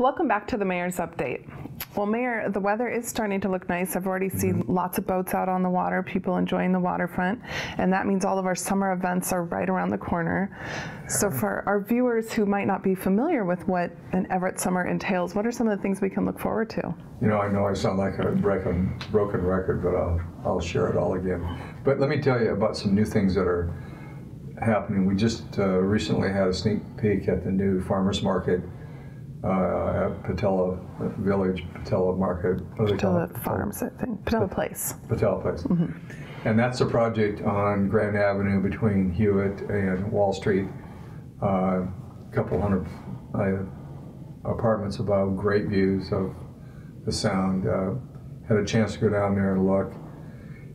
Welcome back to the Mayor's Update. Well, Mayor, the weather is starting to look nice. I've already seen lots of boats out on the water, people enjoying the waterfront, and that means all of our summer events are right around the corner. So, for our viewers who might not be familiar with what an Everett summer entails, what are some of the things we can look forward to? You know, I know I sound like a broken, broken record, but I'll, I'll share it all again. But let me tell you about some new things that are happening. We just uh, recently had a sneak peek at the new farmers market uh, at Potala Village, Potala Market. what do they call Potala? Farms, I think. Potala Place. Potala Place. And that's a project on Grand Avenue between Hewitt and Wall Street. A couple hundred uh, apartments above, great views of the sound. Uh, had a chance to go down there and look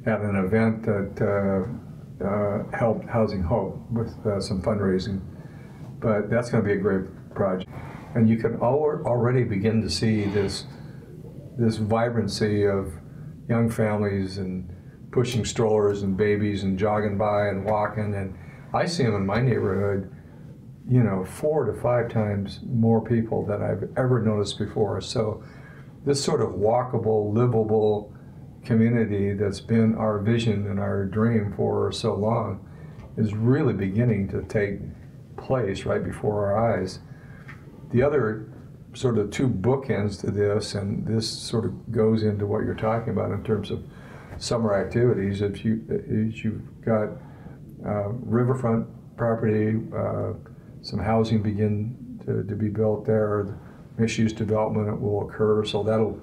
at an event that uh, uh, helped Housing Hope with uh, some fundraising. But that's going to be a great project. And you can al- already begin to see this this vibrancy of young families and pushing strollers and babies and jogging by and walking. And I see them in my neighborhood, you know, four to five times more people than I've ever noticed before. So this sort of walkable, livable community that's been our vision and our dream for so long is really beginning to take place right before our eyes. The other sort of two bookends to this, and this sort of goes into what you're talking about in terms of summer activities. If you is you've got uh, riverfront property, uh, some housing begin to, to be built there. Mixed-use development will occur, so that'll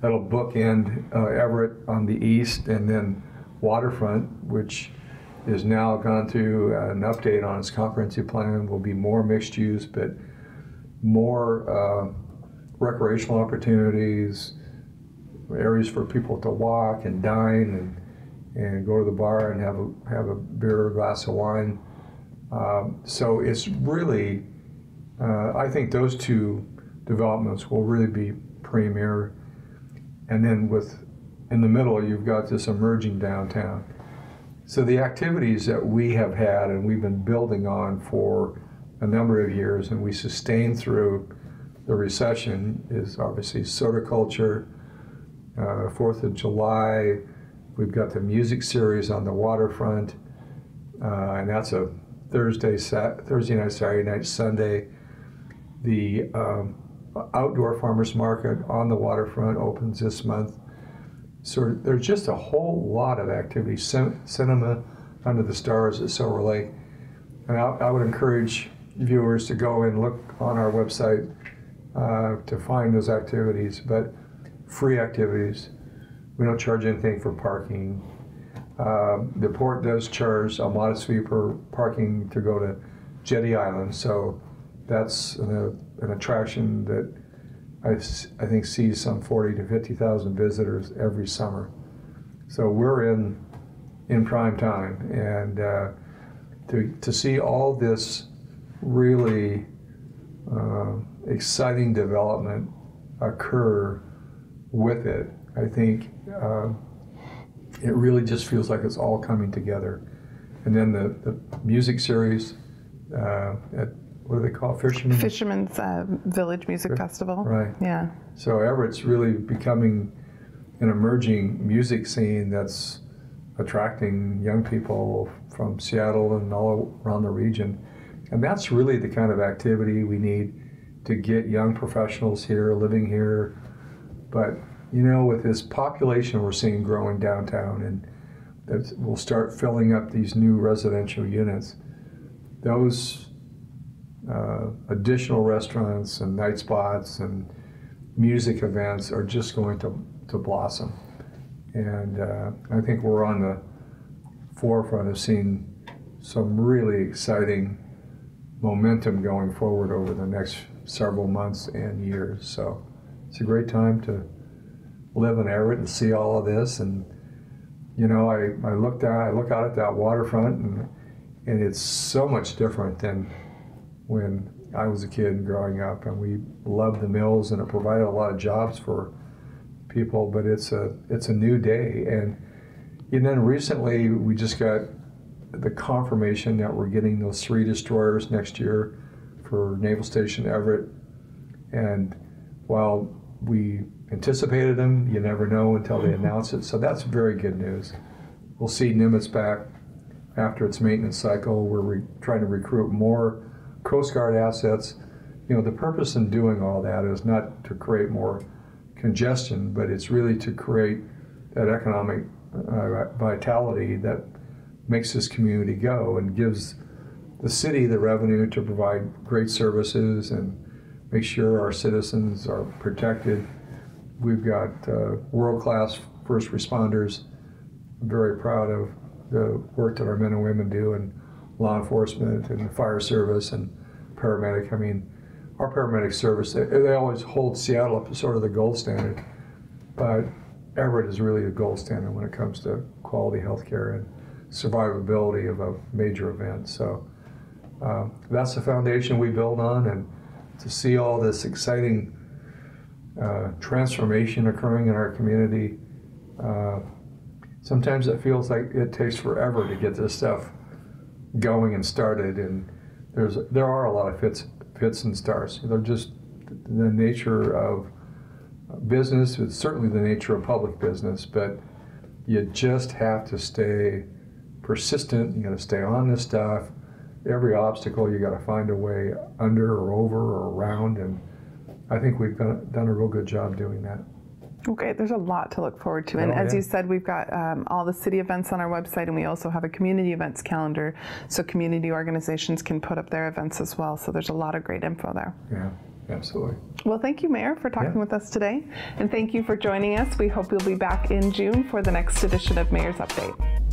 that'll bookend uh, Everett on the east, and then waterfront, which is now gone through an update on its comprehensive plan. Will be more mixed use, but more uh, recreational opportunities, areas for people to walk and dine and, and go to the bar and have a, have a beer or a glass of wine. Um, so it's really, uh, I think those two developments will really be premier. And then with, in the middle, you've got this emerging downtown. So the activities that we have had and we've been building on for a number of years and we sustained through the recession is obviously Sorticulture, uh, Fourth of July. We've got the music series on the waterfront, uh, and that's a Thursday, Sat- Thursday night, Saturday night, Sunday. The um, outdoor farmers market on the waterfront opens this month. So there's just a whole lot of activity. Cin- cinema under the stars at Silver Lake, and I, I would encourage viewers to go and look on our website uh, to find those activities, but free activities. We don't charge anything for parking. Um, the port does charge a modest fee per parking to go to Jetty Island, so that's an, an attraction that I think sees some 40 to 50,000 visitors every summer. So we're in in prime time, and uh, to, to see all this really uh, exciting development occur with it, I think uh, it really just feels like it's all coming together. And then the, the music series uh, at what do they call it? Fisherman? Fisherman's uh, Village Music Festival. Right. Yeah. So Everett's really becoming an emerging music scene that's attracting young people from Seattle and all around the region. And that's really the kind of activity we need to get young professionals here, living here. But, you know, with this population we're seeing growing downtown and that we'll start filling up these new residential units, those uh, additional restaurants and night spots and music events are just going to, to blossom. And uh, I think we're on the forefront of seeing some really exciting momentum going forward over the next several months and years. So it's a great time to live in Everett and see all of this. And you know, I, I looked out, I look out at that waterfront, and and it's so much different than when I was a kid growing up. And we loved the mills, and it provided a lot of jobs for people. But it's a it's a new day, and and then recently we just got the confirmation that we're getting those three destroyers next year for Naval Station Everett, and while we anticipated them, you never know until they announce it. So that's very good news. We'll see Nimitz back after its maintenance cycle. We're re- trying to recruit more Coast Guard assets. You know, the purpose in doing all that is not to create more congestion, but it's really to create that economic uh, vitality that makes this community go and gives the city the revenue to provide great services and make sure our citizens are protected. We've got uh, world-class first responders. I'm very proud of the work that our men and women do in law enforcement and the fire service and paramedic. I mean, our paramedic service, they, they always hold Seattle up as sort of the gold standard, but Everett is really the gold standard when it comes to quality healthcare and survivability of a major event. So uh, that's the foundation we build on, and to see all this exciting uh, transformation occurring in our community, uh, sometimes it feels like it takes forever to get this stuff going and started. And there's there are a lot of fits fits and starts. They're just the nature of business. It's certainly the nature of public business, but you just have to stay persistent. You got to stay on this stuff. Every obstacle, you got to find a way under or over or around, and I think we've done, done a real good job doing that. Okay, there's a lot to look forward to. And Oh, as yeah. you said, we've got um, all the city events on our website, and we also have a community events calendar so community organizations can put up their events as well. So there's a lot of great info there. Yeah, absolutely. Well, thank you, Mayor, for talking Yeah. with us today. And thank you for joining us. We hope you'll be back in June for the next edition of Mayor's Update.